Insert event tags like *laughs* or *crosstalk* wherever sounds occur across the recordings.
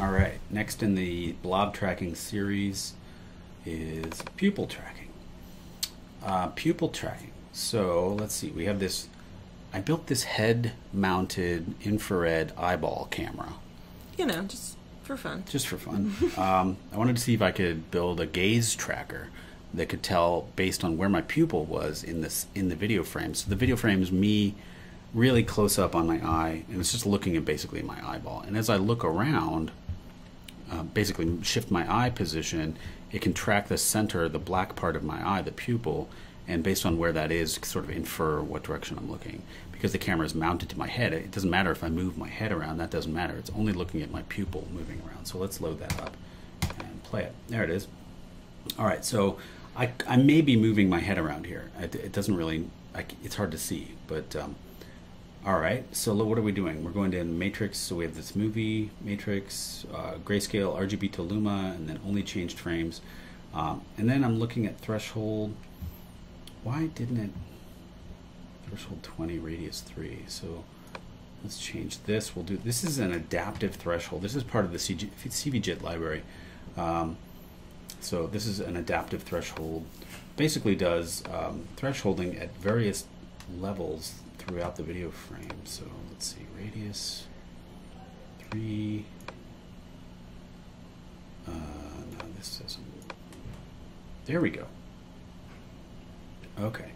All right, next in the blob tracking series is pupil tracking. Uh, pupil tracking. So let's see, we have this. I built this head mounted infrared eyeball camera You know, just for fun. just for fun. *laughs* um, I wanted to see if I could build a gaze tracker that could tell based on where my pupil was in this in the video frame. So the video frame is me really close up on my eye, and it's just looking at basically my eyeball. And as I look around, uh, basically shift my eye position, it can track the center, the black part of my eye, the pupil, and based on where that is, sort of infer what direction I'm looking. Because the camera is mounted to my head, it doesn't matter if I move my head around, that doesn't matter. It's only looking at my pupil moving around. So let's load that up and play it. There it is. All right, so I, I may be moving my head around here. It, it doesn't really, I, it's hard to see, but um, all right. So what are we doing? We're going to Matrix. So we have this movie, Matrix, uh, grayscale, RGB to Luma, and then only changed frames. Um, and then I'm looking at threshold. Why didn't it? Threshold 20, radius 3. So let's change this. We'll do. This is an adaptive threshold. This is part of the CG, cv.jit library. Um, so this is an adaptive threshold. Basically, does um, thresholding at various levels throughout the video frame. So let's see, radius three. Uh, no, this doesn't. There we go. Okay,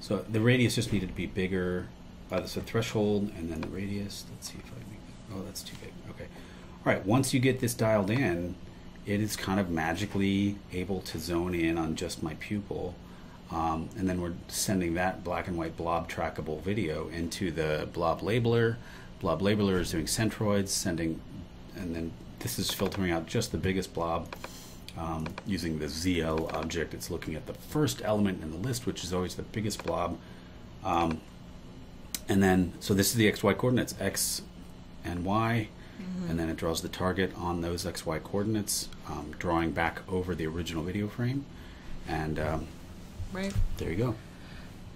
so the radius just needed to be bigger by the so threshold, and then the radius. Let's see if I make. Oh, that's too big. Okay. All right. Once you get this dialed in, it is kind of magically able to zone in on just my pupil. Um, and then we're sending that black and white blob trackable video into the blob labeler. Blob labeler is doing centroids, sending, and then this is filtering out just the biggest blob um, using the ZL object. It's looking at the first element in the list, which is always the biggest blob. Um, and then, so this is the XY coordinates, X and Y and then it draws the target on those XY coordinates, um, drawing back over the original video frame. And um, Right. there you go.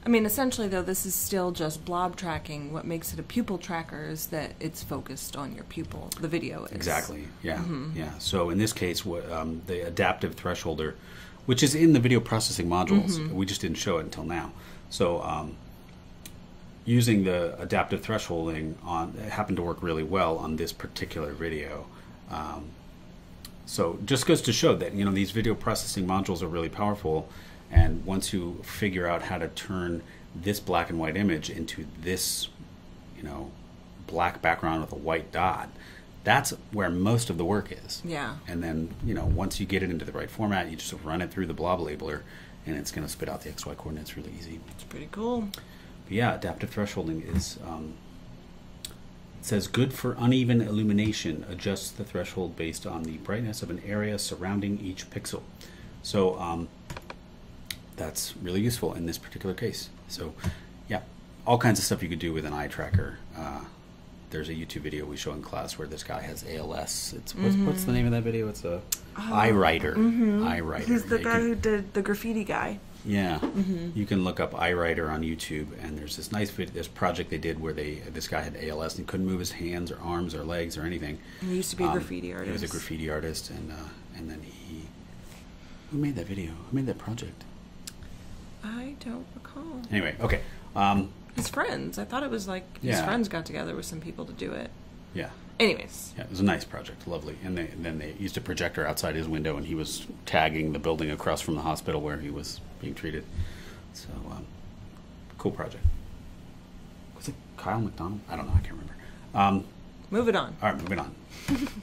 I mean, essentially, though, this is still just blob tracking. What makes it a pupil tracker is that it's focused on your pupil. The video is. Exactly. Yeah. Yeah. So in this case, what, um, the adaptive thresholder, which is in the video processing modules, we just didn't show it until now. So um, using the adaptive thresholding on it happened to work really well on this particular video. Um, so just goes to show that you know these video processing modules are really powerful, and once you figure out how to turn this black and white image into this, you know, black background with a white dot, that's where most of the work is. Yeah. And then you know once you get it into the right format, you just run it through the blob labeler, and it's going to spit out the XY coordinates really easy. It's pretty cool. But yeah, adaptive thresholding is um, it says good for uneven illumination. Adjusts the threshold based on the brightness of an area surrounding each pixel. So um, that's really useful in this particular case. So yeah, all kinds of stuff you could do with an eye tracker. Uh, there's a YouTube video we show in class where this guy has ALS. It's what's, what's the name of that video? It's a eye writer. Eye writer. He's the you guy can- who did the graffiti guy. yeah, you can look up EyeWriter on YouTube, and there's this nice video, this project they did where they this guy had ALS and couldn't move his hands or arms or legs or anything. He used to be a Um, artist. He was a graffiti artist, and uh, and then he who made that video? Who made that project? I don't recall. Anyway, okay, um, His friends. I thought it was like his Yeah. friends got together with some people to do it. yeah, Anyways, yeah, it was a nice project, lovely. And, they, and then they used a projector outside his window, and he was tagging the building across from the hospital where he was being treated. So, um, cool project. Was it Kyle McDonald? I don't know. I can't remember. Um, move it on. all right, moving on. *laughs*